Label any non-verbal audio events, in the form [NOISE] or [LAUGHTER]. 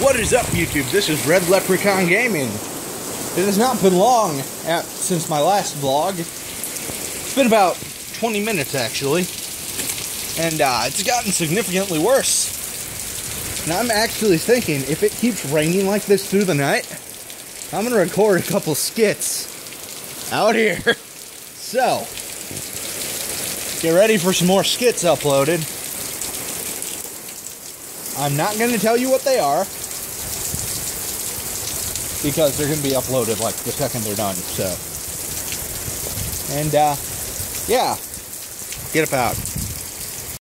What is up, YouTube? This is Red Leprechaun Gaming. It has not been long at, since my last vlog. It's been about 20 minutes, actually. And uh, it's gotten significantly worse. And I'm actually thinking, if it keeps raining like this through the night, I'm going to record a couple skits out here. [LAUGHS] So, get ready for some more skits uploaded. I'm not going to tell you what they are because they're going to be uploaded like the second they're done. So, and uh, yeah, get up out.